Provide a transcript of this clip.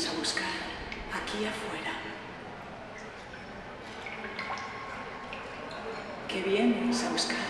A buscar aquí afuera? ¿Qué vienes a buscar